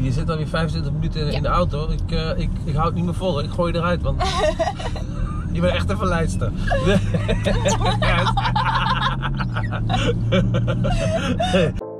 je zit alweer 25 minuten in, Ja. de auto. Ik, eh, ik, ik hou het niet meer vol. Ik gooi je eruit, want je bent echt een verleidster.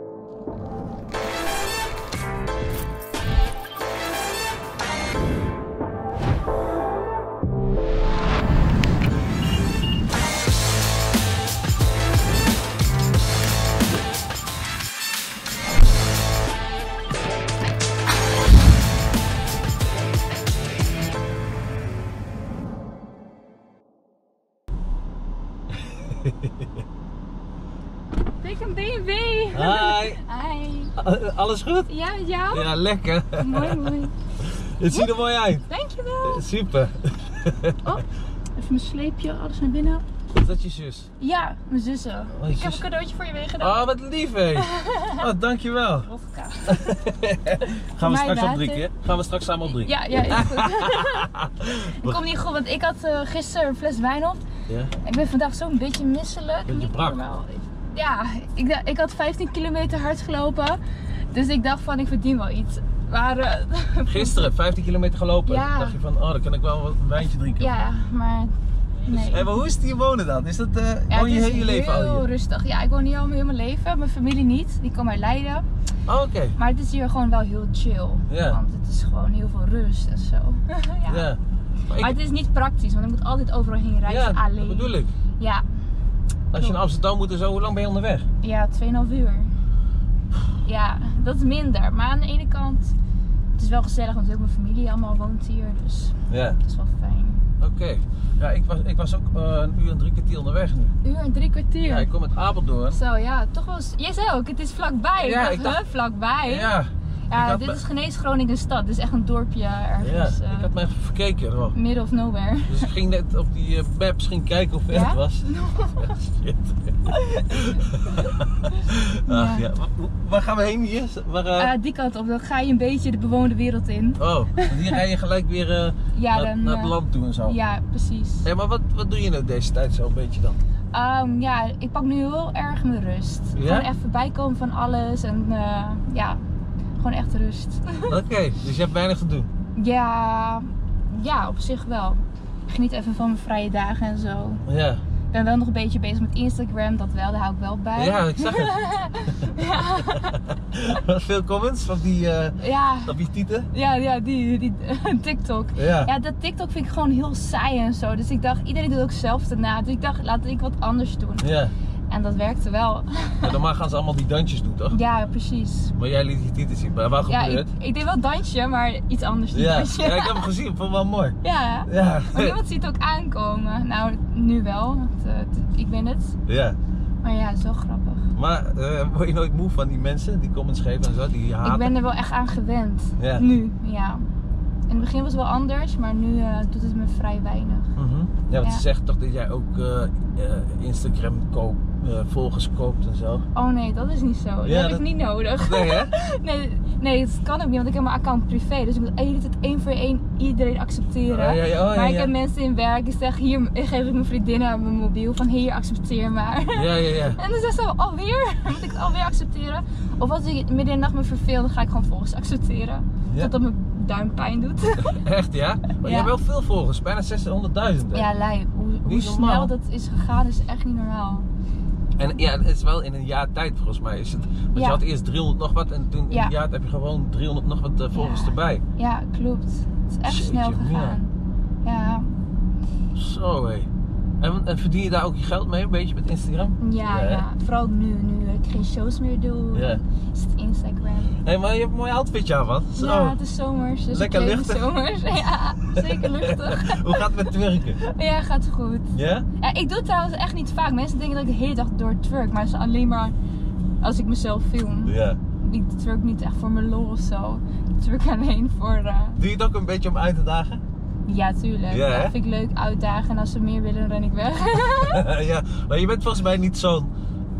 alles goed? Ja, met jou? Ja, lekker. Mooi, mooi. Het ziet er mooi uit. Dankjewel. Super. Oh, even mijn sleepje, alles naar binnen. Is dat je zus? Ja, mijn zussen. Oh, ik heb een cadeautje voor je meegedaan. Oh, wat lief hé. Oh, dankjewel. Gaan we straks water. opdrinken? Gaan we straks samen opdrinken? Ja, ja, is goed. ik kom niet goed, want ik had eh, gisteren een fles wijn op. Ja? Ik ben vandaag zo'n beetje misselijk. Beetje brak. Ja, ik, ik had 15 kilometer hard gelopen. Dus ik dacht van, ik verdien wel iets. Maar eh, Gisteren 15 kilometer gelopen. Ja. Dacht je van, oh, dan kan ik wel wat- een wijntje drinken. ja, maar nee. Hé, maar hoe is het hier wonen dan? Is dat eh Ja, woon je het is hele leven al heel rustig. Ja, ik woon hier al mijn hele leven. Mijn familie niet. Die komen uit Leiden. Oh, oké. Maar het is hier gewoon wel heel chill. Ja. Want het is gewoon heel veel rust en zo. ja. Ja. Maar ik- Maar het is niet praktisch, want ik moet altijd overal heen reizen ja, alleen. dat bedoel ik. Ja, Als je naar Amsterdam moet en zo, hoe lang ben je onderweg? ja 2,5 uur. Ja, dat is minder. Maar aan de ene kant, het is wel gezellig, want ook mijn familie allemaal woont hier. Dus Ja. dat is wel fijn. Oké. Ja, ik was, ik was ook eh, een uur en drie kwartier onderweg nu. Uur en drie kwartier. Ja, ik kom uit Apeldoorn. Zo ja, toch wel. Jij zei ook, het is vlakbij. Ja, ik dacht- huh, vlakbij. Ja. Ja, dit me- is Genees Groningen stad. Dit is echt een dorpje ergens. Ja, eh, ik had me even verkeken. hoor. Middle of nowhere. Dus ik ging net op die eh, maps ging kijken hoe ver Ja? het was. Shit. Ach Ja. ja. Wa- Waar gaan we heen hier? Waar, eh, Eh, die kant op, dan ga je een beetje de bewoonde wereld in. Oh, hier rij je gelijk weer eh, Ja, naar, dan, naar eh, het land toe en zo. Ja, precies. Hé, maar wat, wat doe je nou deze tijd zo een beetje dan? Ehm, ja, ik pak nu heel erg mijn rust. Ja? Gewoon even bijkomen van alles en eh, ja, gewoon echt rust. Oké, dus je hebt weinig te doen. ja, ja, op zich wel. Ik geniet even van mijn vrije dagen en zo. Ja, Ik ben wel nog een beetje bezig met Instagram, dat wel, daar hou ik wel bij. ja ik zag het. Veel comments op die, eh Ja, op die tieten. ja, ja die, die TikTok. Ja. Ja, dat TikTok vind ik gewoon heel saai en zo. Dus ik dacht, iedereen doet ook zelf erna. Dus ik dacht, laat ik wat anders doen. ja. En dat werkte wel. Maar normaal gaan ze allemaal die dansjes doen, toch? Ja, precies. Maar jij liet die tieten zien. Maar wat Ja, ik, gebeurt? ik deed wel dansje, maar iets anders dan Ja. dansje. ja, ik heb hem gezien. Ik vond het wel mooi. Ja. Ja. Maar niemand ziet het ook aankomen. Nou, nu wel, want eh, ik ben het. Ja. Maar ja, het is wel grappig. Maar eh, word je nooit moe van die mensen die comments geven en zo, die haten? Ik ben er wel echt aan gewend. Ja. Nu, ja. In het begin was het wel anders, maar nu eh, doet het me vrij weinig. Mhm. Ja, want Ja. ze zegt toch dat jij ook eh, eh, Instagram koop, volgers koopt en zo. Oh nee, dat is niet zo. Dat Ja, heb dat- ik niet nodig. Nee hè? Nee, nee, dat kan ook niet, want ik heb mijn account privé. Dus ik moet één het één voor één iedereen accepteren. Oh, ja, oh, maar ik heb mensen in werk die zeggen, hier geef ik mijn vriendinnen mijn mobiel van hier accepteer maar. Ja, ja, ja. En dan zegt ze alweer, moet ik het alweer accepteren? Of als ik midden in de nacht me verveel, dan ga ik gewoon volgens accepteren. Ja. Totdat mijn duim pijn doet. Echt ja? Maar je hebt wel veel volgers, bijna 600.000. hè? ja, lui, hoe, hoe snel dat is gegaan is echt niet normaal. En ja, het is wel in een jaar tijd volgens mij. Is het, want Ja. je had eerst 300 nog wat en toen in Ja. een jaar heb je gewoon 300 nog wat eh, volgers erbij. Ja, klopt. Het is echt Jeetje, snel gegaan. Ja, Zo hé. En, en verdien je daar ook je geld mee, een beetje met Instagram? ja, Ja, ja. Vooral nu, nu ik geen shows meer doe, Ja. is het Instagram. Hé, maar je hebt een mooi outfitje aan. Zo. Ja, het is zomers, dus Lekker luchtig. zomers. Ja, zeker luchtig. Hoe gaat het met twerken? Ja, gaat goed. Ja? Ja, ik doe het trouwens echt niet vaak. Mensen denken dat ik de hele dag door twerk, maar het is alleen maar als ik mezelf film. Ja. Ik twerk niet echt voor mijn lol of zo. Ik twerk alleen voor... eh, Doe je het ook een beetje om uit te dagen? Ja, tuurlijk. Ja, hè? dat vind ik leuk uitdagen en als ze meer willen, dan ren ik weg. ja, maar je bent volgens mij niet zo'n.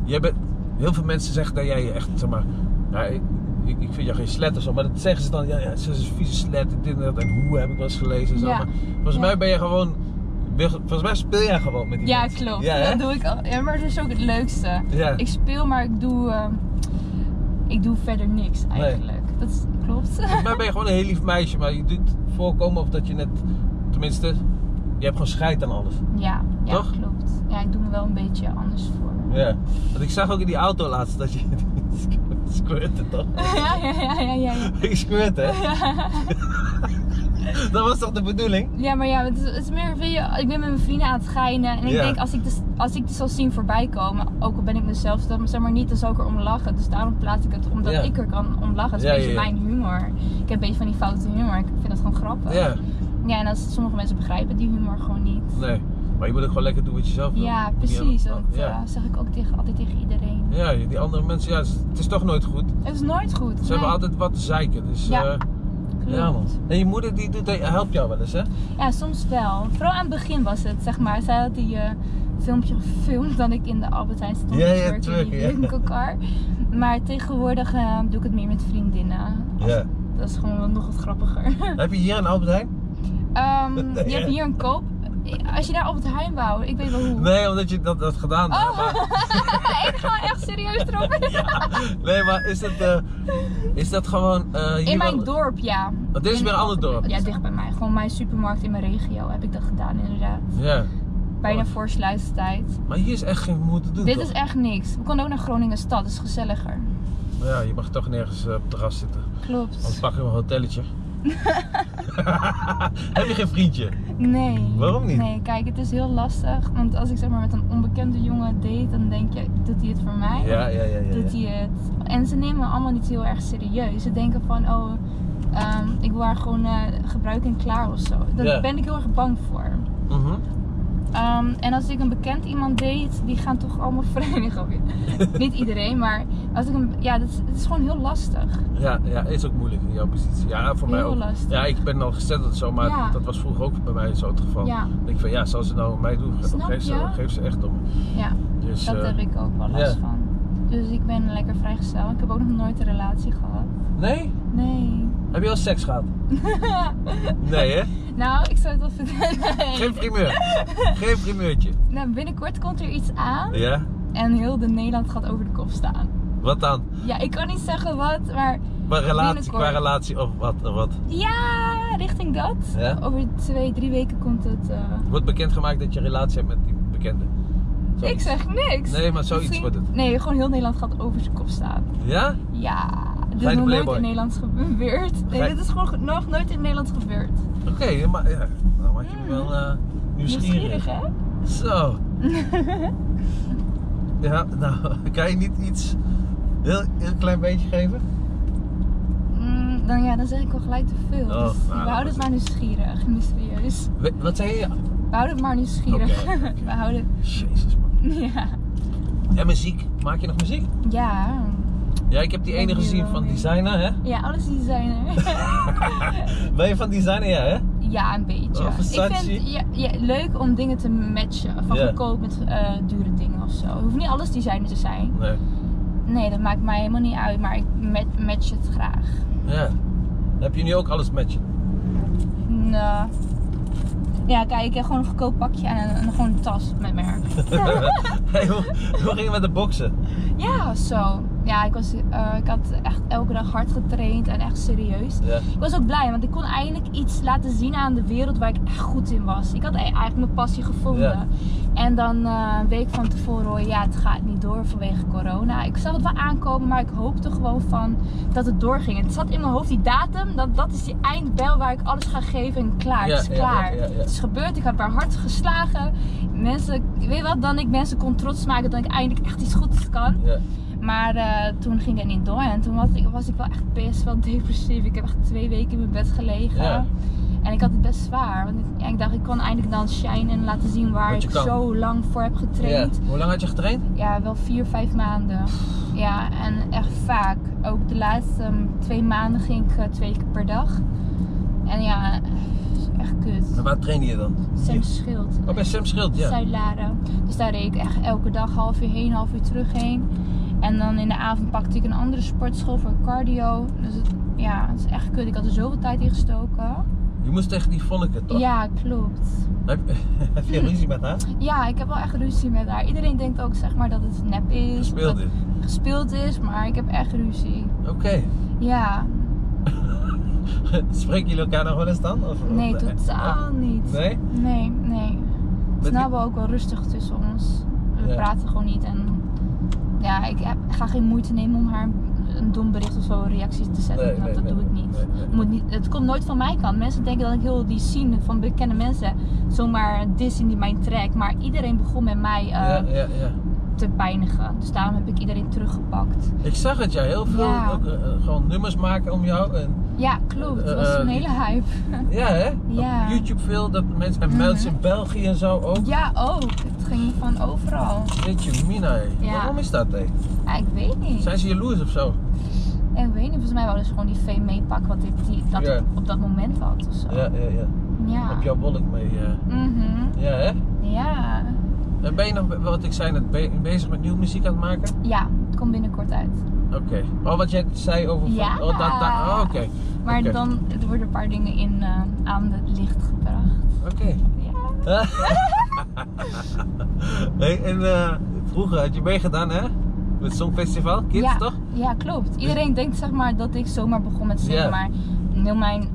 Jij bent. Heel veel mensen zeggen dat jij echt, zeg maar. Ja, ik, ik, vind jou geen slet of zo, maar dat zeggen ze dan. Ja, ja ze is een vieze slet. Dit en dat. En hoe heb ik wel eens gelezen. en Zo. Ja. Maar volgens mij ben je gewoon. Volgens mij speel jij gewoon met die ja, mensen. klopt. Ja, dat doe ik al. Ja, maar dat is ook het leukste. Ja. Ik speel, maar ik doe, ehm, ik doe verder niks eigenlijk. Dat klopt. Volgens mij ben je gewoon een heel lief meisje, maar je doet voorkomen of dat je net, tenminste, je hebt gewoon scheid aan alles. Ja, ja Toch? klopt. Ja, ik doe me wel een beetje anders voor. Ja. Want ik zag ook in die auto laatst dat je squirtte toch? Ja, ja, ja, ja, ja. Ik squirt hè? dat was toch de bedoeling? Ja, maar ja, het is, het is meer, ik ben met mijn vrienden aan het geinen. En ik Ja. denk, als ik, dus, als ik die zal zien voorbij komen, ook al ben ik mezelf, dan zeg maar niet, dan zal ik er om lachen. Dus daarom plaats ik het, omdat Ja. ik er kan om lachen. Het is een beetje mijn humor. Ik heb een beetje van die foute humor, ik vind dat gewoon grappig. Ja. Ja, en als sommige mensen begrijpen die humor gewoon niet. Nee. Maar je moet ook gewoon lekker doen wat je zelf wil. Ja, precies. Dat ja. eh, zeg ik ook tegen, altijd tegen iedereen. ja, die andere mensen, ja, het is toch nooit goed. Het is nooit goed. Ze hebben altijd wat te zeiken. Dus, Ja, eh, ja man. En je moeder die doet, helpt jou wel eens hè? Ja, soms wel. Vooral aan het begin was het, zeg maar. Zij had die eh, filmpje gefilmd dat ik in de Albert Heijn stond Ja, ja, twerken, ja. winkelkar. Maar tegenwoordig eh, doe ik het meer met vriendinnen. Ja. Dat is gewoon nog wat grappiger. Heb je hier een Albert Heijn? Ehm, Nee, je hebt hier een koop. Als je naar Albert Heijn wou, ik weet wel hoe. Nee, omdat je dat had gedaan. Oh, Maar, ik ga echt serieus erop. nee, maar is dat, eh, is dat gewoon eh, In mijn wel- dorp, ja. Oh, dit is weer een ander dorp? Ja, dicht bij mij. Gewoon mijn supermarkt in mijn regio heb ik dat gedaan, inderdaad. Ja. Bijna Oh. voor sluistijd. Maar hier is echt geen moeite te doen Dit toch? is echt niks. We konden ook naar Groningen stad, dat is gezelliger. Ja, je mag toch nergens op het terras zitten. Klopt. Anders pakken we een hotelletje. Heb je geen vriendje? Nee. Waarom niet? Nee, kijk, het is heel lastig. Want als ik zeg maar met een onbekende jongen date, dan denk je, doet hij het voor mij? Ja, ja, ja. ja, Doet ja. hij het? En ze nemen me allemaal niet heel erg serieus. Ze denken van, oh, ehm, ik wil haar gewoon eh, gebruiken en klaar of zo. Daar Ja. ben ik heel erg bang voor. Mhm. Ehm, en als ik een bekend iemand date, die gaan toch allemaal verenigd. niet iedereen, maar als ik een, ja, dat is, het is gewoon heel lastig. Ja, ja, is ook moeilijk in jouw positie. Ja, voor mij ook. lastig. Ja, ik ben al gesteld zo, maar Ja. dat was vroeger ook bij mij zo het geval. Ja. Ik van ja, zoals ze nou mij doen, geef ze, geef ze echt om. Ja, Dus, dat eh, heb ik ook wel last van. Dus ik ben lekker vrijgesteld. Ik heb ook nog nooit een relatie gehad. Nee? Nee. Heb je al seks gehad? nee hè? Nou, ik zou het wel vertellen. Geen primeur. Geen primeurtje. Nou, binnenkort komt er iets aan. Ja? En heel de Nederland gaat over de kop staan. Wat dan? Ja, ik kan niet zeggen wat, maar Qua relatie, Binnenkort. qua relatie of wat? Of wat? ja, richting dat. Ja? Over twee, drie weken komt het. eh, Wordt bekendgemaakt dat je relatie hebt met die bekende. Ik zeg niks. Nee, maar zoiets Misschien- wordt het. Nee, gewoon heel Nederland gaat over zijn kop staan. Ja? Ja, dit is nog nooit in Nederland gebeurd. Nee, dit is gewoon ge- nog nooit in Nederland gebeurd. Oké, maar ja, nou maak je me wel eh nieuwsgierig. Nieuwsgierig, hè? Zo. ja, nou, kan je niet iets heel, heel klein beetje geven? Mm, dan, ja, dan zeg ik wel gelijk te veel. Oh, dus nou, we houden het maar nieuwsgierig, mysterieus. We- wat zei je? We houden het maar nieuwsgierig. We houden... Jezus man. Ja. En muziek? Maak je nog muziek? Ja. Ja, ik heb die ene je gezien van designer, hè? Ja, alles designer. Ben je van designer, ja, hè? ja, een beetje. Oh, ik vind ja, ja, leuk om dingen te matchen. Van Ja. goedkoop met eh, dure dingen of zo. Het hoeft niet alles designer te zijn. Nee. Nee, dat maakt mij helemaal niet uit. Maar ik ma- match het graag. Ja. Heb je nu ook alles je? Nou. Ja, kijk, ik heb gewoon een goedkoop pakje en, en gewoon een tas met merk. hey, hoe, hoe ging het met de boksen? Ja, zo. Ja, ik, was, eh, ik had echt elke dag hard getraind en echt serieus. Ja. Ik was ook blij, want ik kon eindelijk iets laten zien aan de wereld waar ik echt goed in was. Ik had e- eigenlijk mijn passie gevonden. Ja. En dan eh, een week van tevoren hoor je, ja, het gaat niet door vanwege corona. Ik zag het wel aankomen, maar ik hoopte gewoon van dat het doorging. Het zat in mijn hoofd, die datum, dat, dat is die eindbel waar ik alles ga geven en klaar. Ja, het is klaar. Het is gebeurd, ik heb haar hard geslagen. Mensen, weet je wat, dan ik mensen kon trots maken dat ik eindelijk echt iets goeds kan. Ja. Maar eh, toen ging het niet door en toen was ik, was ik wel echt best wel depressief. Ik heb echt twee weken in mijn bed gelegen. Ja. En ik had het best zwaar. Want ik, ja, ik dacht, ik kon eindelijk dan shine en laten zien waar ik kan. zo lang voor heb ja. getraind. Hoe lang had je getraind? Ja, wel vier, vijf maanden. Ja, en echt vaak. Ook de laatste mm, twee maanden ging ik eh, twee keer per dag. En ja, echt kut. En waar trainde je dan? Sam Schild. Oh, bij Sam Schild, ja. Zuid-Laren. Dus daar reed ik echt elke dag half uur heen, half uur terug heen. En dan in de avond pakte ik een andere sportschool voor cardio. Dus het, ja, het is echt kut. Ik had er zoveel tijd in gestoken. Je moest tegen die Vonneke, toch? Ja, klopt. Heb, heb je ruzie met haar? Ja, ik heb wel echt ruzie met haar. Iedereen denkt ook zeg maar dat het nep is. Gespeeld is. gespeeld is, maar ik heb echt ruzie. Oké. Ja. Spreken jullie elkaar nog wel eens dan? Of, Nee, of- totaal niet. Nee? Nee, nee. Met wel ook wel rustig tussen ons. We Ja. praten gewoon niet. En ja, ik heb, ga geen moeite nemen om haar een dom bericht of zo een reactie te zetten. Nee, dat nee, dat nee, doe ik Moet niet. Het komt nooit van mijn kant. Mensen denken dat ik heel die scene van bekende mensen zomaar dis in die mijn track. Maar iedereen begon met mij eh, Ja, ja, ja. Te pijnigen. Dus daarom heb ik iedereen teruggepakt. Ik zag het, ja. Heel veel Ja. ook, eh, gewoon nummers maken om jou. En, Ja, klopt. Het Eh, was een eh, hele hype. ja, hè? Ja. Op YouTube veel. Dat mensen, en Mhm. mensen in België en zo ook. Ja, ook. Het ging van overal. Jeetje mina, hé. Ja. Waarom is dat, hé? Ja, ik weet niet. Zijn ze jaloers of zo? Ja, ik weet niet, volgens mij wouden ze gewoon die fame meepakken wat ik die, dat Ja. ik op dat moment had of zo. Ja, ja, ja. Ja. Op jouw wolk mee. eh. Mhm. Ja, hè? Ja. En ben je nog, wat ik zei net, ben je bezig met nieuwe muziek aan het maken? Ja, het komt binnenkort uit. Oké. Oh, wat jij zei over... van- Ja. Oh, dat, dat, oh, oké. Maar dan er worden een paar dingen in eh, aan het licht gebracht. Oké. Ja. hey, en eh, vroeger had je meegedaan, hè? Met Songfestival, Kids, ja. toch? Ja, klopt. Iedereen denkt zeg maar dat ik zomaar begon met zingen, maar heel mijn,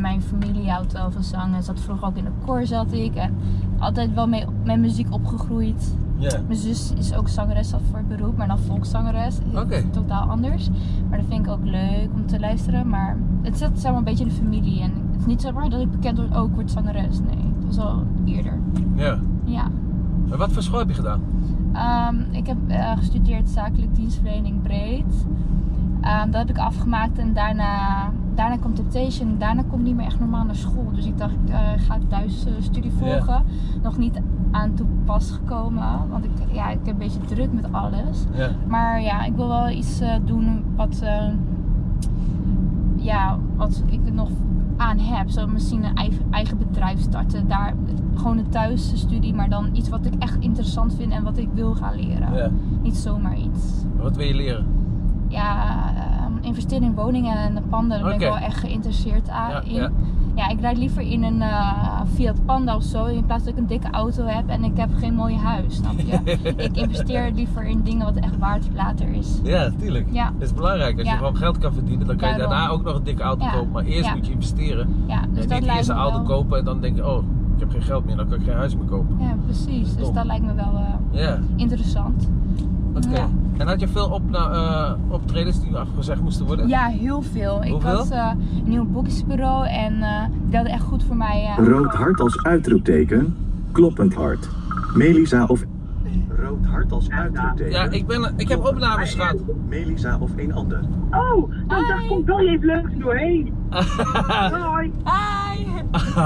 mijn familie houdt wel van zingen. Zat vroeger ook in de koor zat ik en altijd wel mee, met muziek opgegroeid. Mijn zus is ook zangeres af voor beroep, maar dan volkszangeres. Oké. Totaal anders. Maar dat vind ik ook leuk om te luisteren. Maar het zit zeg maar een beetje in de familie. En het is niet zeg maar dat ik bekend word, ook word zangeres. Nee, dat was al eerder. Ja. Ja. En wat voor school heb je gedaan? Ehm, ik heb eh, gestudeerd zakelijk dienstverlening breed. Ehm, dat heb ik afgemaakt en daarna, daarna kwam Temptation. Daarna kon ik niet meer echt normaal naar school. Dus ik dacht, ik eh, ga thuis eh, studie volgen. Nog niet aan toe pas gekomen. Want ik, ja, ik heb een beetje druk met alles. Maar ja, ik wil wel iets eh, doen wat, ja, wat ik er nog aan heb. Zo misschien een eigen, eigen bedrijf starten. Daar gewoon een thuisstudie, maar dan iets wat ik echt interessant vind en wat ik wil gaan leren. Niet zomaar iets. Wat wil je leren? Ja, investeren in woningen en panden, daar ben ik wel echt geïnteresseerd aan, Ja, in. ja. Ja. ik rijd liever in een eh, Fiat Panda of zo, in plaats dat ik een dikke auto heb en ik heb geen mooi huis, snap je? ik investeer liever in dingen wat echt waard later is. Ja, tuurlijk. Ja. Het is belangrijk. Als je gewoon geld kan verdienen, dan kan je daarna ook nog een dikke auto kopen. Maar eerst moet je investeren. Ja, dus en dat niet lijkt eerst een auto wel... kopen en dan denk je, oh, ik heb geen geld meer, dan kan ik geen huis meer kopen. Ja, precies. Dus dat lijkt me wel eh, Ja, interessant. Oké. Ja. En had je veel op, eh, optredens die afgezegd moesten worden? Ja, heel veel. Ik had eh, een nieuw boekingsbureau en eh die hadden echt goed voor mij. eh, Rood hart als uitroepteken. Kloppend hart. Melisa of... Rood hart als uitroepteken. Ja, ik, ben, ik heb opnames gehad. Melisa of een ander. Oh, nou, daar komt wel even leuk doorheen. Hoi. Hi!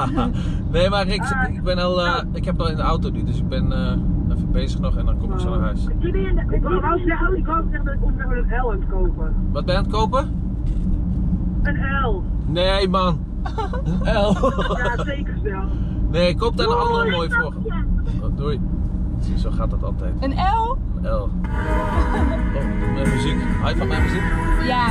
nee, maar ik, ik ben al, eh, ik heb al in de auto nu, dus ik ben eh, bezig nog en dan kom ik zo naar huis. Ik wou zeggen, ik wou zeggen dat ik een L aan het kopen. Wat ben je aan het kopen? Een L. Nee man, een L. Ja, zeker wel. Nee, ik koop daar een andere mooi voor. Oh, doei. Zie, zo gaat dat altijd. Een L? Een L. Oh, mijn muziek. Hou je van mijn muziek? Ja.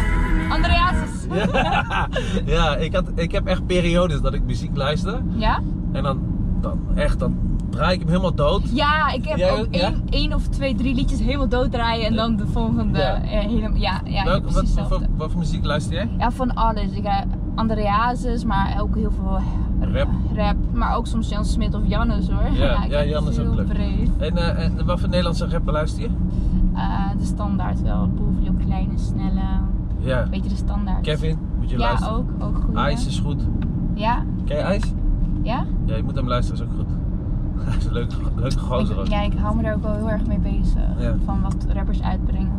Andreas. Ja, ja ik, had, ik heb echt periodes dat ik muziek luister. Ja? En dan, dan echt, dan draai ik hem helemaal dood. Ja, ik heb Jij ook ook, ja? één, één of twee, drie liedjes helemaal dooddraaien en dan de volgende Ja. eh, helemaal. Ja, ja, Welke, wat, wat, wat voor muziek luister jij? Ja, van alles. Ik heb Andreases, maar ook heel veel Rap. rap. Maar ook soms Jan Smit of Jannes hoor. Ja, ja, heb Jan het is ook leuk. breed. En, eh, en wat voor Nederlandse rap luister je? Eh, de standaard wel. Boefje op kleine, snelle. Ja. Beetje de standaard. Kevin, moet je Ja, luisteren. ook. Ook goed. Ice is goed. Ja? Ken je Ice? Ja? Ja, je moet hem luisteren, is ook goed. Is een leuke, leuke gozer. ook. Ik, ja, ik hou me daar ook wel heel erg mee bezig. Ja. Van wat rappers uitbrengen.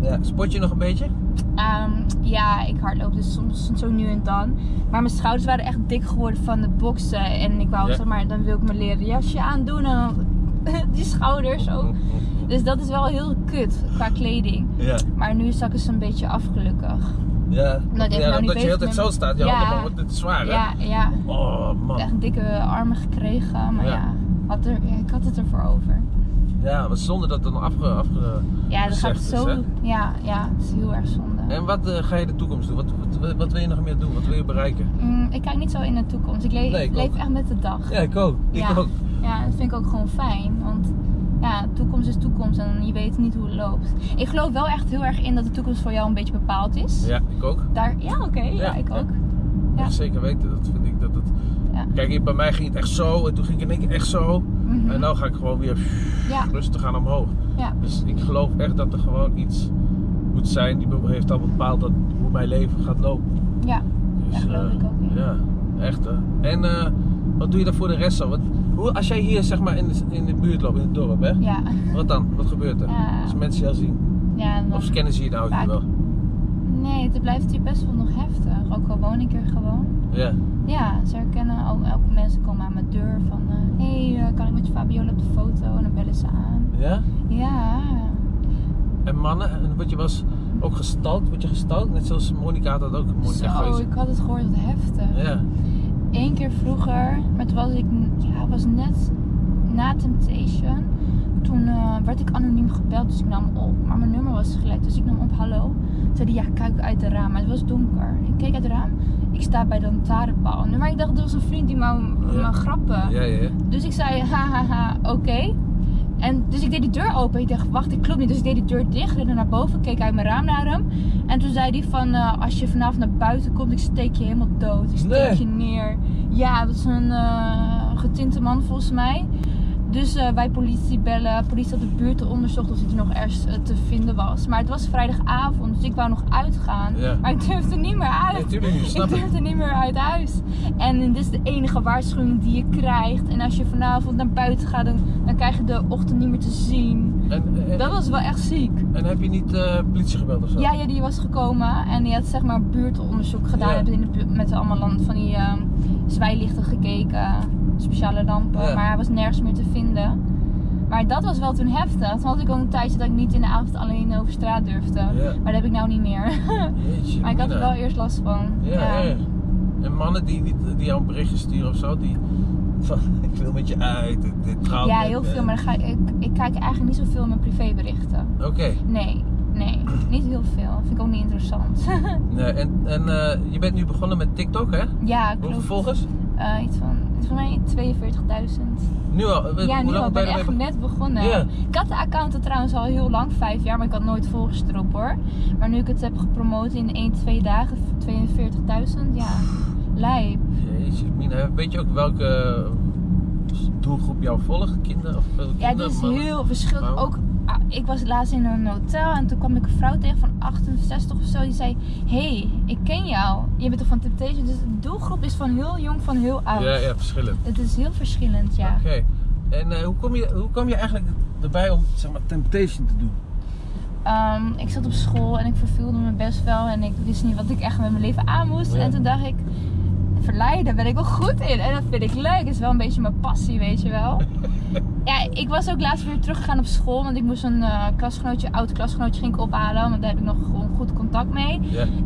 Ja, sport je nog een beetje? Ehm, ja, ik hardloop dus soms zo nu en dan. Maar mijn schouders waren echt dik geworden van het boksen. En ik wou, Ja. zeg maar, dan wil ik mijn leren jasje aandoen. En dan die schouders zo. Dus dat is wel heel kut qua kleding. Ja. Maar nu zak ik ze een beetje af, gelukkig. Ja, Nou, ik ben ja nou omdat je de hele tijd zo staat, Ja. maar wordt het zwaar hè? Ja, ja. Oh man. Echt dikke armen gekregen. Maar Ja. Had er, ja, ik had het ervoor over. Ja, maar zonder dat dan afge... afge Ja, dat gaat is, zo. Ja, ja, het is heel erg zonde. En wat eh, ga je de toekomst doen? Wat, wat, wat wil je nog meer doen? Wat wil je bereiken? Mm, ik kijk niet zo in de toekomst. Ik, le- Nee, ik leef ook. echt met de dag. Ja, ik ook. Ik Ja. ook. Ja, dat vind ik ook gewoon fijn. Want ja, toekomst is toekomst en je weet niet hoe het loopt. Ik geloof wel echt heel erg in dat de toekomst voor jou een beetje bepaald is. Ja, ik ook. Daar, ja, oké. ja, Ja, ik ook. Ja. Zeker weten. Dat vind ik dat het. Ja. Kijk, bij mij ging het echt zo en toen ging ik in één keer echt zo. Mhm. En nou ga ik gewoon weer Ja. rustig aan omhoog. Ja. Dus ik geloof echt dat er gewoon iets moet zijn die heeft al bepaald dat, hoe mijn leven gaat lopen. Ja. Dus, Daar geloof eh, ik ook. Ja, echt hè. En eh, wat doe je dan voor de rest zo? Wat, hoe, als jij hier zeg maar in de, in de buurt loopt, in het dorp hè? Ja. Wat dan? Wat gebeurt er? Als mensen jou zien? Ja, dan- Of kennen ze je nou Vaak. wel? Nee, het blijft hier best wel nog heftig. Ook al woon ik er gewoon. Ja. Ja, ze herkennen ook, ook mensen komen aan mijn deur van... Hé, hey, eh, kan ik met je Fabiola op de foto? En dan bellen ze aan. Ja? Ja. En mannen? En word je eens ook gestalkt? Word je gestalkt? Net zoals Monica had dat ook. Monica Zo, Geuze. ik had het gehoord wat heftig. Ja. Eén keer vroeger, maar toen was ik ja, was net na Temptation. Toen eh, werd ik anoniem gebeld, dus ik nam op. Maar mijn nummer was gelekt, dus ik nam op hallo. Toen zei hij, ja, kijk uit het raam. Maar het was donker. Ik keek uit het raam. Ik sta bij de lantaarnpaal. Maar ik dacht, dat was een vriend die wou Ja. me grappen. Ja, ja. Dus ik zei, hahaha, oké. En dus ik deed die deur open. Ik dacht, wacht, ik klopt niet. Dus ik deed die deur dicht, rende naar boven, keek uit mijn raam naar hem. En toen zei hij van, eh, als je vanavond naar buiten komt, ik steek je helemaal dood. Ik steek Nee. je neer. Ja, dat is een eh, getinte man volgens mij. Dus eh, wij politie bellen. Politie had de buurt onderzocht of hij nog ergens eh, te vinden was. Maar het was vrijdagavond, dus ik wou nog uitgaan. Ja. Maar ik durfde niet meer uit. Niet, ik ik. durfde niet meer uit huis. En dit is de enige waarschuwing die je krijgt. En als je vanavond naar buiten gaat, dan, dan krijg je de ochtend niet meer te zien. En, en, Dat was wel echt ziek. En heb je niet eh, politie gebeld of zo? Ja, ja, die was gekomen en die had zeg maar buurtonderzoek gedaan. Ja. Hebben in de met allemaal land van die ehm zwijlichten gekeken, speciale lampen. Ja. Maar hij was nergens meer te vinden. Maar dat was wel toen heftig. Toen had ik al een tijdje dat ik niet in de avond alleen over straat durfde. Ja. Maar dat heb ik nou niet meer. Jeetje, maar ik had er wel eerst last van. Ja, erg. En mannen die, die, die jou een berichtje sturen of zo, die van ik wil met je uit, dit, dit Ja, heel veel, maar dan ga ik, ik, kijk eigenlijk niet zoveel in mijn privéberichten. Oké, Nee, nee, niet heel veel. Vind ik ook niet interessant. nee, en, en eh, je bent nu begonnen met TikTok, hè? ja, Hoeveel klopt. volgers? Eh, iets van, van mij 42.000. Nu al? Eh, Ja, nu al. Ik ben echt net begonnen. Ik had de account trouwens al heel lang, vijf jaar, maar ik had nooit volgers erop hoor. Maar nu ik het heb gepromoot in 1, 2 dagen, 42.000, ja, lijp. Jeetje, Mina, weet je ook welke doelgroep jou volgt? Kinderen of eh, Ja, kinderen, dit is mannen? heel verschillend. Ook, ah, ik was laatst in een hotel en toen kwam ik een vrouw tegen van 68 of zo. Die zei, hey, ik ken jou. Je bent toch van Temptation? Dus de doelgroep is van heel jong, van heel oud. Ja, ja, verschillend. Het is heel verschillend, ja. Oké. En eh, hoe, kom je, hoe kom je eigenlijk erbij om zeg maar, Temptation te doen? Ehm, ik zat op school en ik verveelde me best wel. En ik wist niet wat ik echt met mijn leven aan moest. Ja. En toen dacht ik, verleiden ben ik wel goed in. En dat vind ik leuk. Het is wel een beetje mijn passie, weet je wel. ja, ik was ook laatst weer teruggegaan op school. Want ik moest een eh, klasgenootje, oud klasgenootje ging ik ophalen. Want daar heb ik nog gewoon goed contact mee.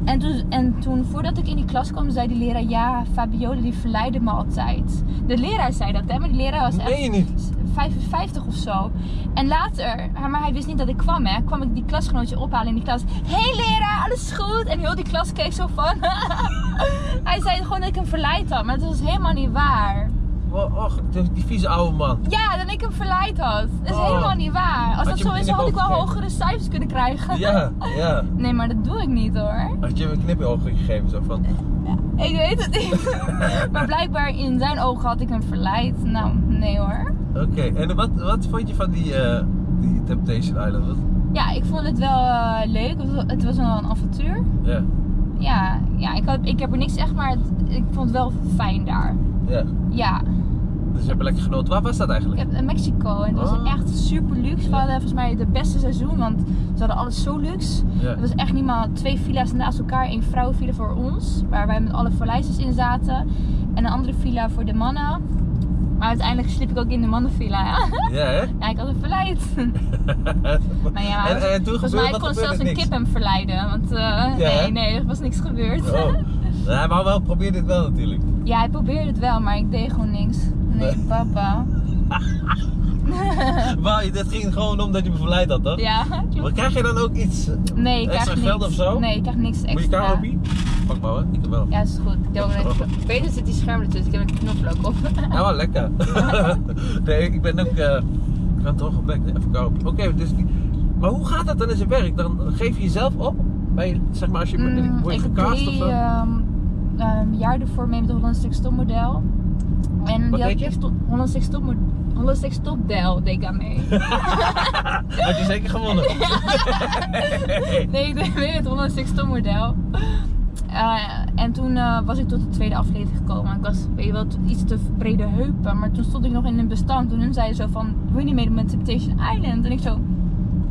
En toen, en toen, voordat ik in die klas kwam, zei die leraar... Ja, Fabiola die verleidde me altijd. De leraar zei dat, hè. Maar die leraar was echt... Je niet? 55 of zo. En later, maar hij wist niet dat ik kwam, hè. Kwam ik die klasgenootje ophalen in die klas. hey leraar, alles goed? En heel die klas keek zo van. hij zei gewoon dat ik hem verleid had, maar dat was helemaal niet waar. Och, die, vieze oude man. Ja, dat ik hem verleid had. Dat is Oh. helemaal niet waar. Als Had dat zo is, had ik wel ogen hogere cijfers kunnen krijgen. Ja, ja. Nee, maar dat doe ik niet hoor. Had je hem een knipoog gegeven zo van... Ik weet het niet. maar blijkbaar in zijn ogen had ik hem verleid. Nou, nee hoor. Oké, en wat, wat vond je van die, eh, die Temptation Island? Wat- Ja, ik vond het wel eh, leuk. Het was, het was wel een avontuur. Ja, Ja, ja ik, had, ik heb er niks echt, maar het- ik vond het wel fijn daar. ja. Ja, Dus je hebt lekker genoten. Waar was dat ik eigenlijk? heb in Mexico en het was Oh. echt super luxe. We hadden volgens mij de beste seizoen, want ze hadden alles zo luxe. Ja. Het was echt niet maar twee villa's naast elkaar. Eén vrouwenvilla voor ons, waar wij met alle verlijsters in zaten. En een andere villa voor de mannen. Maar uiteindelijk sliep ik ook in de mannenvilla. Ja, Ja, hè? ja ik had hem verleid. Maar ja, maar en, en toen volgens mij kon zelfs een niks. kip hem verleiden. Want eh, Ja, nee, nee, er was niks gebeurd. Oh. Hij wou wel, probeer dit wel natuurlijk. Ja, hij probeerde het wel, maar ik deed gewoon niks. Nee, papa. Maar dat ging gewoon omdat je me verleid had, toch? Ja, Maar klopt. krijg je dan ook iets Nee, ik extra krijg geld niks. of zo? Nee, ik krijg niks extra. Moet je kamerpie? Pak maar hoor, ik heb wel. Ja, is goed. Ik, heb net... ik weet, er zit die scherm ertussen. Ik heb een knoflook op. Nou, wel lekker. nee, ik ben ook... eh ik ben toch op bek. Even kopen. Oké, dus... Maar hoe gaat dat dan in zijn werk? Dan geef je jezelf op? Bij, zeg maar, als je Mm, word je gecast of zo? ehm, een jaar ervoor mee met de Holland Six Top model. En Wat die je? had ik sto- Holland Six Top mo- Holland Six Top Del deed ik aan mee. Had je zeker gewonnen? nee, ik deed mee het Holland Six Top model. Eh, en toen eh, was ik tot de tweede aflevering gekomen. Ik was, weet je wel, iets te brede heupen. Maar toen stond ik nog in een bestand. Toen hun zeiden zo van, wil je niet meedoen met Temptation Island? En ik zo,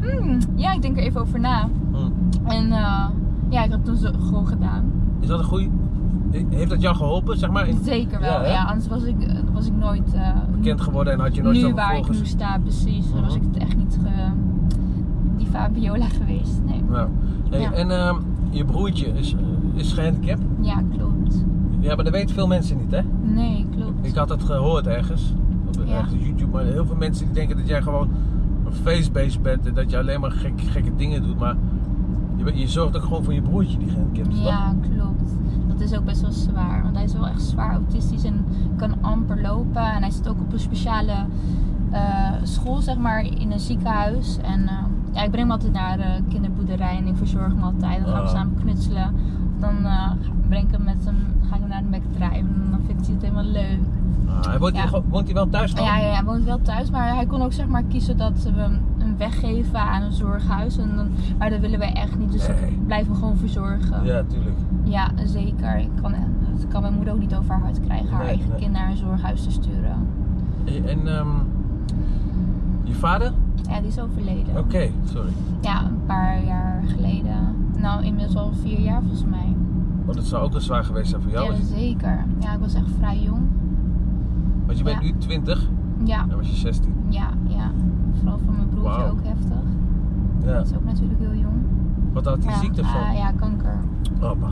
hmm, ja, ik denk er even over na. Hm. En eh, ja, ik had toen zo gewoon gedaan. Is dat een goede... Heeft dat jou geholpen, zeg maar, Zeker wel, Ja, anders was ik, eh, was ik nooit eh, bekend geworden en had je nooit nu zo waar ik nu sta, precies. Dan was ik Mhm. het echt niet ge, die Fabiola geweest. Nee. Hey, Ja. En ehm, je broertje is, eh, is gehandicapt? Ja, klopt. Ja, maar dat weten veel mensen niet, hè? Nee, klopt. Ik had het gehoord ergens, op Ja. ergens op YouTube, maar heel veel mensen die denken dat jij gewoon een facebase bent en dat je alleen maar gek, gekke dingen doet, maar je, je zorgt ook gewoon voor je broertje die gehandicapt is, toch? Ja, klopt. Is ook best wel zwaar. Want hij is wel echt zwaar autistisch en kan amper lopen. En hij zit ook op een speciale eh, school, zeg maar, in een ziekenhuis. En eh, ja, ik breng hem altijd naar de kinderboerderij en ik verzorg hem altijd. Dan gaan we Ah. samen knutselen. Dan eh, breng ik hem met hem, ga ik hem naar de McDrive en dan vindt hij het helemaal leuk. Ah, hij woont, Ja. gewoon- woont hij wel thuis dan? Ja, ja, hij woont wel thuis, maar hij kon ook zeg maar kiezen dat we hem weggeven aan een zorghuis. En dan, maar dat willen wij echt niet, dus Nee. ik blijf hem gewoon verzorgen. Ja, tuurlijk. Ja, zeker. Ik kan, dat kan mijn moeder ook niet over haar hart krijgen, haar Nee, eigen nee. kind naar een zorghuis te sturen. En, en, ehm, je vader? Ja, die is overleden. Oké, sorry. Ja, een paar jaar geleden. Nou, inmiddels al vier jaar volgens mij. Want het zou ook wel zwaar geweest zijn voor jou. Ja, zeker. Ja, ik was echt vrij jong. Want je bent Ja. nu 20, Ja, dan was je 16. ja, ja. Vooral voor mijn Wauw. ook heftig. Ja. Dat is ook natuurlijk heel jong. Wat had hij ja, ziekte van? ah, ja, kanker. Oh, maar.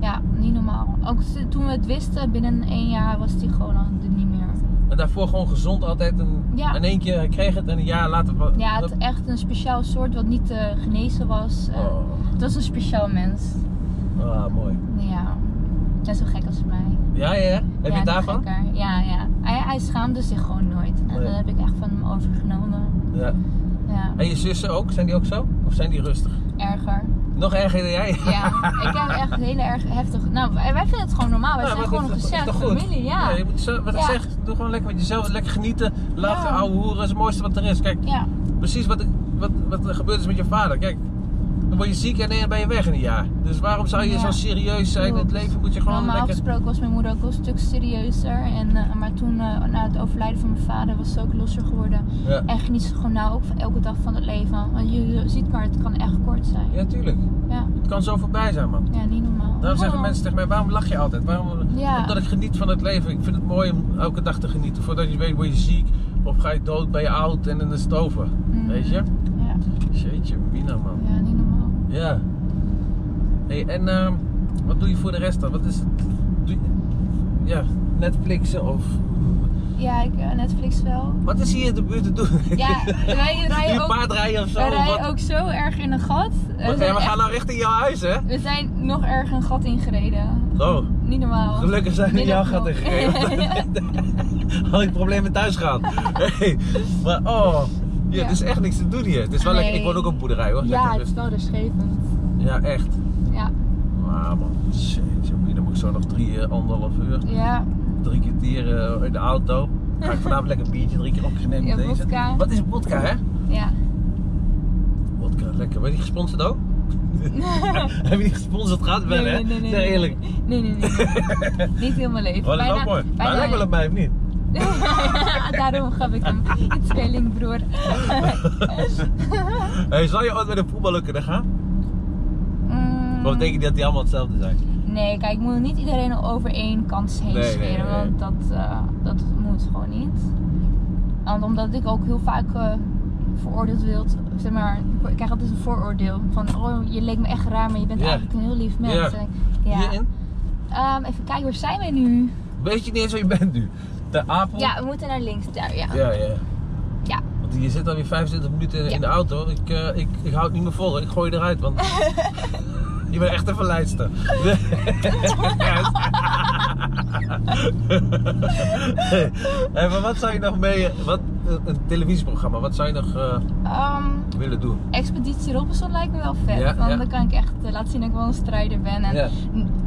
Ja, niet normaal. Ook toen we het wisten, binnen één jaar was hij gewoon al er niet meer. En daarvoor gewoon gezond altijd. En Ja. in één keer kreeg het en een jaar later. Ja, het echt een speciaal soort wat niet te genezen was. Eh, Oh, Het was een speciaal mens. ah, mooi. Ja, net zo gek als mij. Ja, ja, ja. Heb ja, je daarvan? gekker. Ja, ja. Hij, hij schaamde zich gewoon nooit. En Nee. dat heb ik echt van hem overgenomen. Ja. Ja, En je zussen ook? Zijn die ook zo? Of zijn die rustig? erger. Nog erger dan jij? Ja, ik heb echt heel erg heftig. Nou, wij vinden het gewoon normaal. Wij Ja, zijn maar gewoon dat een is toch- is gezellige familie. Ja. je moet zo, wat ik Ja. zeg, doe gewoon lekker met jezelf. Lekker genieten. Lachen, Ja. ouwe hoeren. is het mooiste wat er is. Kijk, ja. precies wat, ik- wat, wat er gebeurd is met je vader. Kijk, dan word je ziek en dan ben je weg in een jaar. Dus waarom zou je Ja. zo serieus zijn? In het leven moet je gewoon Normaal lekker... gesproken was mijn moeder ook wel een stuk serieuzer. En, eh, maar toen, eh, na het overlijden van mijn vader, was ze ook losser geworden. Ja. En geniet ze gewoon nou ook van elke dag van het leven. Want je, ziet maar, het kan echt kort zijn. ja, tuurlijk. Ja, Het kan zo voorbij zijn, man. ja niet normaal. Daarom zeggen Oh. mensen tegen mij, waarom lach je altijd? Waarom, Ja. Omdat ik geniet van het leven. Ik vind het mooi om elke dag te genieten. Voordat je weet, word je ziek. Of ga je dood, ben je oud en dan is het over. Mm. Weet je? Ja, Jeetje, Mina, man. ja niet normaal. Ja. Hey, en ehm, wat doe je voor de rest dan? Wat is het? Doe je, ja, Netflixen of... Ja, ik, eh, Netflix wel. Wat is hier in de buurt te doen? Ja, wij rijden ook, paardrijden of zo? wij of rijden wat? ook zo erg in een gat. We, Wat- ja, we echt- gaan nou richting jouw huis, hè? we zijn nog erg een gat ingereden. Oh, Niet normaal. gelukkig zijn we in jouw gat ingereden. Had ik problemen thuis gehad. Hey, maar oh, ja, het is echt niks te doen hier. Het is wel Nee. lekker, ik woon ook op een boerderij hoor. Ja, het is wel rustgevend. Ja, echt. Ja, Wauw man, jeetje, dan moet ik zo nog drie, eh, anderhalf uur, ja. drie kwartier eh, in de auto. Ga ik vanavond lekker een biertje drinken, ook neem Ja, deze. vodka. Wat is vodka hè? Ja. Vodka, lekker. Ben je die gesponsord ook? Heb je die gesponsord gehad? Wel hè? zeg eerlijk. Nee, nee, nee. nee. Niet heel mijn leven. Oh, dat is ook mooi. Maar hij lijkt wel op mij of niet? Daarom gaf ik hem het tweelingbroer. Hey, zou je ooit met een voetballer kunnen gaan? Mm, Of denk je dat die allemaal hetzelfde zijn? Nee, kijk, ik moet niet iedereen over één kant heen Nee. Want dat, eh, dat moet gewoon niet. Want omdat ik ook heel vaak eh, veroordeeld wilt, zeg maar, ik krijg altijd een vooroordeel van, oh, je leek me echt raar, maar je bent eigenlijk een heel lief mens. Ja. Hierin? Ehm, even kijken, waar zijn wij nu? Weet je niet eens waar je bent nu? De Apel? Ja, we moeten naar links daar, ja. Ja, ja. Ja. Want je zit alweer 25 minuten in Ja. de auto. Ik, eh, ik, ik hou het niet meer vol. Ik gooi je eruit, want je bent echt een verleidster. hey, maar wat zou je nog mee, wat, een televisieprogramma, wat zou je nog eh, Ehm, willen doen? Expeditie Robinson lijkt me wel vet. Ja, want ja. dan kan ik echt eh, laten zien dat ik wel een strijder ben. En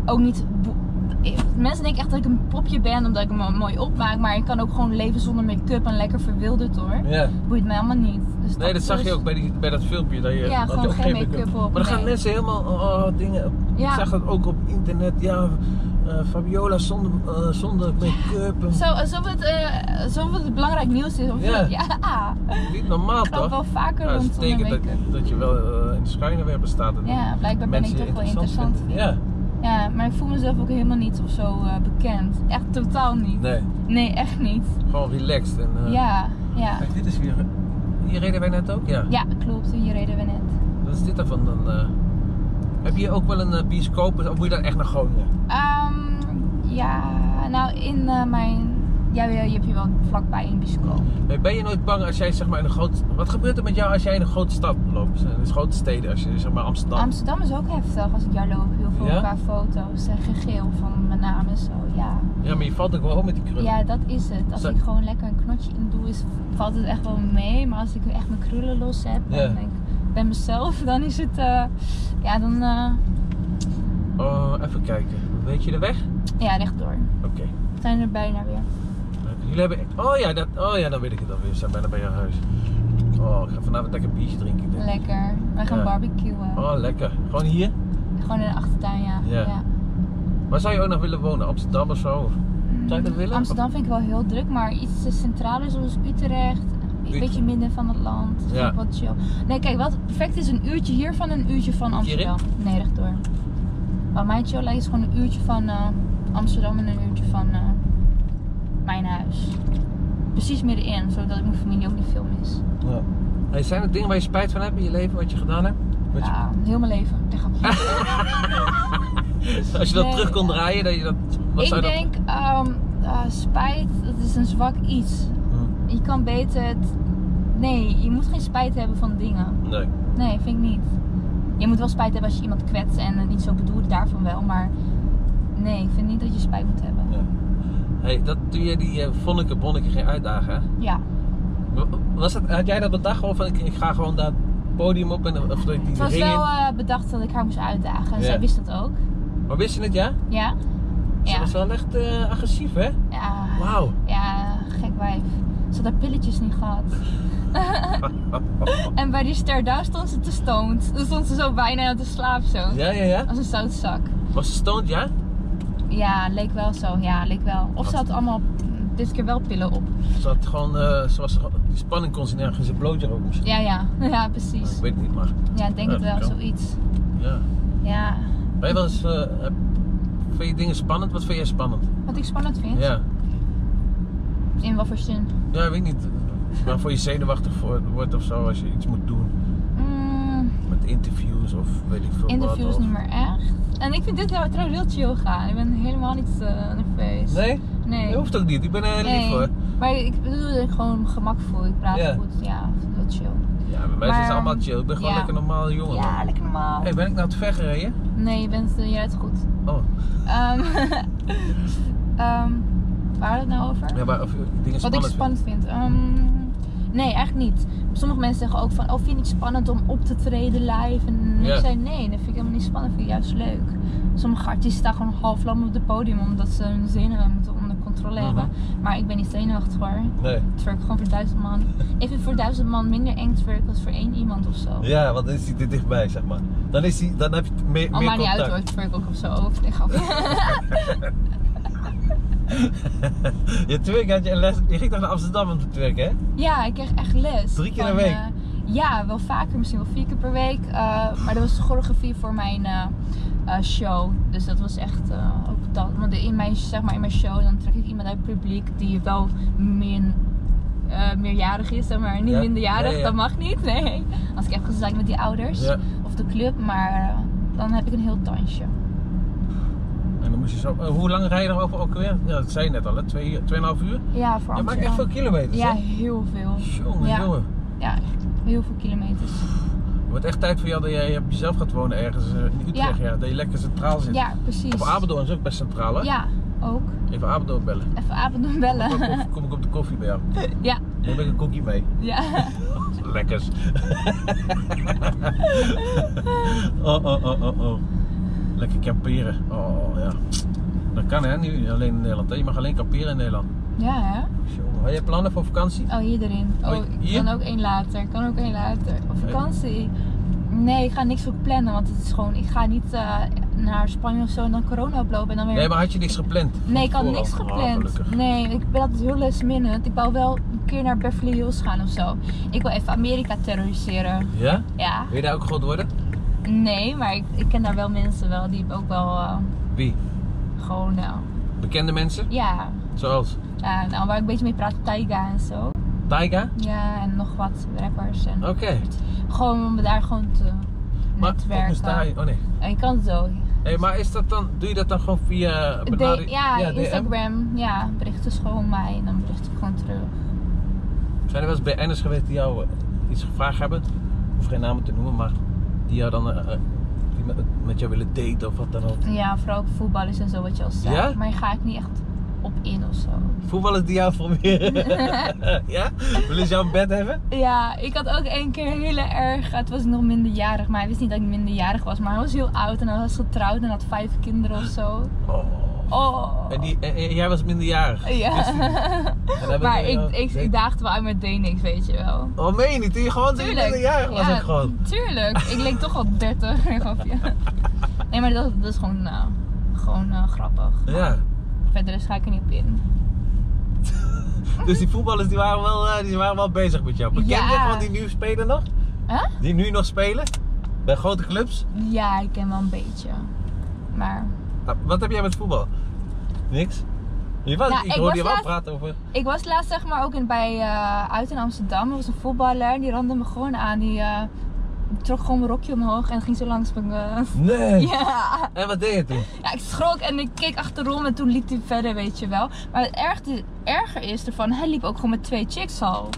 ook niet mensen denken echt dat ik een popje ben omdat ik me mooi opmaak. Maar ik kan ook gewoon leven zonder make-up en lekker verwilderd hoor. Ja. Boeit mij allemaal niet. Dus Nee, dat zag je ook bij, die, bij dat filmpje. Dat je, Ja, dat gewoon je geen make-up- op, Maar dan gaan mensen helemaal oh, dingen. Ja. Ik zag dat ook op internet. Ja, eh, Fabiola zonder, eh, zonder make-up. en- Zo, alsof het, eh, alsof het belangrijk nieuws is. Of Ja. ja. Niet normaal Ik toch? wel vaker Ja, dat rond dat, make-up. dat je wel in de schijnwerper staat. en Ja, blijkbaar ben ik toch wel interessant. Ja, Ja, maar ik voel mezelf ook helemaal niet of zo eh, bekend. Echt totaal niet. nee. Nee, echt niet. Gewoon relaxed. En, eh, Ja, ja. Kijk, dit is weer. Hier reden wij net ook, ja. Ja, klopt. Hier reden we net. Wat is dit dan? Dan, eh, heb je ook wel een bioscoop of moet je dan echt naar Groningen? Ehm, ja, nou in eh, mijn... Ja, je, je hebt hier wel vlakbij een bioscoop. Ben je nooit bang als jij zeg maar in een grote... Wat gebeurt er met jou als jij in een grote stad loopt? In grote steden, als je zeg maar Amsterdam. Amsterdam is ook heftig als ik daar loop. Heel veel Ja? qua foto's en gegeel van mijn naam en zo. Ja. Ja, maar je valt ook wel op met die krullen. ja, dat is het. Als ik gewoon lekker een knotje in doe, is, valt het echt wel mee. Maar als ik echt mijn krullen los heb Ja. en ik ben mezelf, dan is het... eh, ja, dan... eh, Oh, even kijken. Weet je de weg? ja, rechtdoor. Oké. We zijn er bijna weer. Jullie hebben... Oh ja, dat... oh ja, dan weet ik het alweer. We zijn bijna bij jouw huis. Oh, ik ga vanavond lekker een biertje drinken. ik. Lekker. Wij gaan Ja. barbecuen. Oh, lekker. Gewoon hier? Gewoon in de achtertuin, ja. Ja. Waar zou je ook nog willen wonen? Amsterdam of zo? Of- Zou je dat willen? Amsterdam vind ik wel heel druk, maar iets eh, centraler zoals Utrecht. Een Utrecht. beetje midden van het land. Dat Ja. vind ik wel chill. Nee, kijk, wat perfect is een uurtje hiervan en een uurtje van Hierin? Amsterdam. Nee, rechtdoor. Wat mij chill lijkt is gewoon een uurtje van eh, Amsterdam en een uurtje van eh, mijn huis. Precies middenin, zodat ik mijn familie ook niet veel mis. Ja. Hey, zijn er dingen waar je spijt van hebt in je leven, wat je gedaan hebt? Wat je- Ja, heel mijn leven. Als je dat Nee, terug kon draaien, dat je dat... Wat ik zou denk, ehm, ah, spijt, dat is een zwak iets. Hm, Je kan beter het... Nee, je moet geen spijt hebben van dingen. Nee. Nee, vind ik niet. Je moet wel spijt hebben als je iemand kwetst en het niet zo bedoelt, daarvan wel. Maar nee, ik vind niet dat je spijt moet hebben. Ja. Hey, dat, toen je die uh, Vonneke Bonneke ging uitdagen, hè? Ja. Was het, had jij dat bedacht of ik, ik ga gewoon daar podium op en of dat ik die Het was wel eh, bedacht dat ik haar moest uitdagen. En Ja. zij wist dat ook. Maar wist je het, ja? Ja? Ze Ja. was wel echt eh, agressief, hè? Ja. Wauw. Ja, gek wijf. Ze had haar pilletjes niet gehad. en bij die down stond ze te stoned. Dan stond ze zo bijna te slaap zo. Ja, ja, ja. Als een zoutzak. Was ze stoned, ja? Ja, leek wel zo. Ja, leek wel. Of ze had allemaal dit keer wel pillen op. Ze had gewoon, eh, ze was, die spanning kon ze nergens in blootje ook misschien. Ja, ja. Ja, Nou, precies. ik weet het niet, maar Ja, ik denk Ja, het wel, kan. zoiets. ja. Ja. Ben je wel eens, eh, vind je dingen spannend? Wat vind jij spannend? Wat ik spannend vind. Ja. In wat voor zin? Ja, ik weet niet. Waarvoor je zenuwachtig voor wordt of zo als je iets moet doen. Interviews of weet ik veel interviews wat. of- niet meer echt. En ik vind dit trouwens heel chill gaan. Ik ben helemaal niet eh nerveus. Nee? Nee. Dat hoeft ook niet. Ik ben er heel lief Nee. voor. Maar ik bedoel dat ik gewoon gemak voel. Ik praat goed. Ja, vind het wel chill. Ja, bij mij zijn ze Maar, allemaal chill. Ik ben gewoon ja. lekker normaal jongen. Ja, man. lekker normaal. Hey, ben ik nou te ver gereden? Nee, je bent uh, juist goed. Oh. Ehm ehm, waar het nou over? Ja, maar of je dingen Wat ik spannend spannend vind. Ehm, nee, eigenlijk niet. Sommige mensen zeggen ook van, oh vind je het niet spannend om op te treden live? En Ja. ik zei nee, dat vind ik helemaal niet spannend, vind ik juist leuk. Sommige artiesten staan gewoon half lam op het podium omdat ze hun zenuwen moeten onder controle Mhm. hebben. Maar ik ben niet zenuwachtig hoor. Nee. Ik twerk gewoon voor duizend man. Ik vind voor duizend man minder eng twerken als voor één iemand of zo. Ja, want dan is hij dit dichtbij, zeg maar. Dan, is hij, dan heb je meer, Oh, meer maakt niet uit contact. hoor, ik twerk ook op zo tegen af. je twerk had je les. Je ging toch naar Amsterdam om te twerken, hè? Ja, ik kreeg echt les. Drie keer een week? eh, ja, wel vaker, misschien wel vier keer per week. Eh, maar dat was choreografie voor mijn eh, show. Dus dat was echt ook dat. Want in mijn, zeg maar, in mijn show dan trek ik iemand uit het publiek die wel min, meerjarig is, zeg maar. Niet Ja. minderjarig, Ja, ja. dat mag niet. Nee. Als ik heb gezegd met die ouders of de club, maar dan heb ik een heel dansje. En dan moest je zo. eh, hoe lang rij je erover ook weer? Ja, dat zei je net al, hè? Twee, tweeënhalf uur? Ja, voor Je maakt echt veel kilometers, Ja, hè? heel veel. Jongen, Ja. jongen. Ja, heel veel kilometers. Het wordt echt tijd voor jou dat jij op jezelf gaat wonen ergens eh, in Utrecht, ja. Dat je lekker centraal zit. Ja, precies. Of Apeldoorn is ook best centraal, hè? Ja, ook. Even Apeldoorn bellen. Even Apeldoorn bellen. kom, ik- kom ik op de koffie bij jou. ja, Neem ik een koekje mee. ja. Lekkers. oh, oh, oh, oh, oh. Lekker kamperen. Oh, ja. Dat kan hè, nu alleen in Nederland. hè? Je mag alleen kamperen in Nederland. Ja, hè? Jongen, Had je plannen voor vakantie? Oh, hier erin. Oh, Oh, ik hier? kan ook één later. Ik kan ook één later. Op vakantie. Nee, ik ga niks voor plannen, want het is gewoon, ik ga niet eh, naar Spanje of zo en dan corona oplopen en dan weer... Nee, maar had je niks gepland? Nee, ik had niks gepland. gelukkig. nee, ik ben altijd heel last minute. Ik wou wel een keer naar Beverly Hills gaan of zo. Ik wil even Amerika terroriseren. Ja? Ja. Wil je daar ook groot worden? Nee, maar ik, ik ken daar wel mensen wel die ook wel eh, Wie? gewoon, nou, Bekende mensen? ja. Zoals? ja, nou, waar ik een beetje mee praat, Taiga en zo. Taiga? Ja, en nog wat rappers. En Oké. Gewoon om daar gewoon te Maar netwerken. daar... Oh nee. En je kan het zo. Hé, maar is dat dan... Doe je dat dan gewoon via... De- ja, DM? Instagram. Ja, bericht dus gewoon mij en dan bericht ik gewoon terug. Zijn er wel eens BN'ers geweest die jou eh, iets gevraagd hebben? Hoef geen namen te noemen, maar die jou dan... die met, met jou willen daten of wat dan ook. Ja, vooral ook voetballers en zo wat je al zei. Ja? Maar daar ga ik niet echt op in of zo. Voetballers die jou proberen. ja? Willen ze jou een bed hebben? Ja, ik had ook één keer heel erg. Het was nog minderjarig, maar hij wist niet dat ik minderjarig was. Maar hij was heel oud en hij was getrouwd en had vijf kinderen of zo. Oh. Oh. En, die, en, en jij was minderjarig. Ja. Dan maar je ik, ik, ik daagde wel uit met niks, weet je wel. Oh, meen je niet? Toen je gewoon toen je minderjarig was ja, ook gewoon. Tuurlijk. Ik leek toch al 30. Grapje. Nee, maar dat, dat is gewoon, nou, gewoon eh, grappig. Ja. Verder dus ga ik er niet op in. Dus die voetballers die waren wel, eh, die waren wel bezig met jou. Bekende Ja. gewoon die nu spelen nog? Huh? Die nu nog spelen? Bij grote clubs? Ja, ik ken wel een beetje. Maar wat heb jij met voetbal? Niks? Je was, Ja, ik ik hoorde je wel praten over... ik was laatst zeg maar ook in, bij, eh, uit in Amsterdam. Er was een voetballer, die randde me gewoon aan. Die eh, trok gewoon mijn rokje omhoog en ging zo langs me. Nee! Ja. En wat deed je toen? ja, ik schrok en ik keek achterom en toen liep hij verder, weet je wel. Maar het ergste, erger is ervan, hij liep ook gewoon met twee chicks al.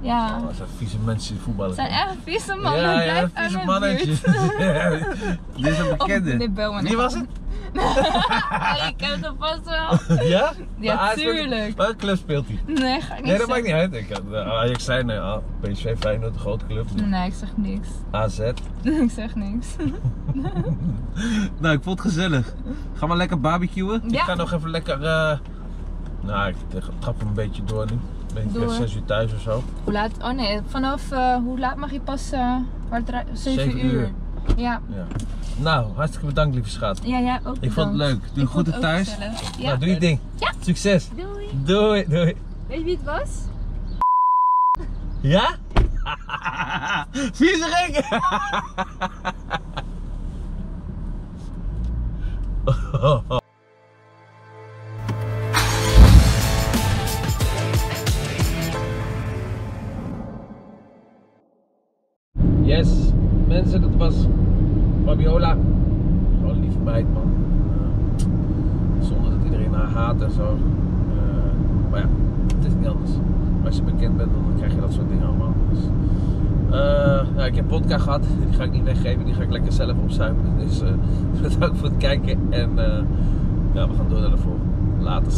Ja. Oh, dat zijn vieze mensen die voetballen. Het zijn echt vieze mannen. ja, ja, vieze mijn mannetjes. Dit is een bekende. Of. Wie was het? Ja, ik ken het vast wel. Ja? Ja, Maar tuurlijk. Welke club speelt hij? Nee, ga ik niet Nee, dat maakt niet uit. Ik eh, Ajax zijn, nee, ah, PSV Feyenoord, een grote club. Nee, ik zeg niks. AZ. ik zeg niks. Nou, ik vond het gezellig. Ga maar lekker barbecuen. Ik Ja. ga nog even lekker. eh, Nou, ik trap hem een beetje door nu. Ben ik Door. eh, 6 uur thuis of zo. Hoe laat? Oh nee, vanaf uh, hoe laat mag je pas? Uh, waar het ra- 7 Zeven uur. uur. Ja. Ja. Nou, hartstikke bedankt, lieve schat. Ja, jij ook. Ik vond het leuk. Doe ook thuis. gezellig. Ja. Nou, doe je ding. Ja. Succes. Doei. Doei, doei. Weet je wie het was? Ja? Vieze! Yes, die ga ik niet weggeven, die ga ik lekker zelf opzuipen. Dus eh, bedankt voor het kijken en eh, ja, we gaan door naar de volgende. Later.